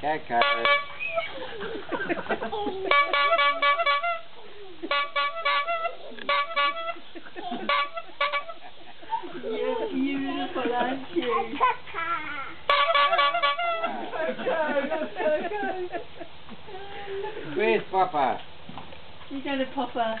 Cat. You're beautiful, aren't you? Where's Papa? You're going to Papa.